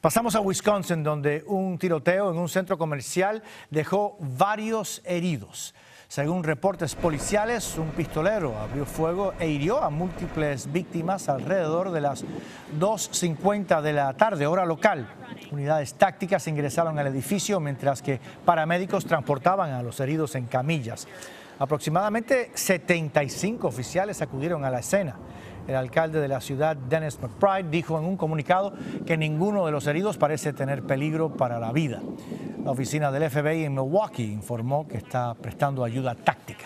Pasamos a Wisconsin, donde un tiroteo en un centro comercial dejó varios heridos. Según reportes policiales, un pistolero abrió fuego e hirió a múltiples víctimas alrededor de las 2.50 de la tarde, hora local. Unidades tácticas ingresaron al edificio mientras que paramédicos transportaban a los heridos en camillas. Aproximadamente 75 oficiales acudieron a la escena. El alcalde de la ciudad, Dennis McBride, dijo en un comunicado que ninguno de los heridos parece tener peligro para la vida. La oficina del FBI en Milwaukee informó que está prestando ayuda táctica.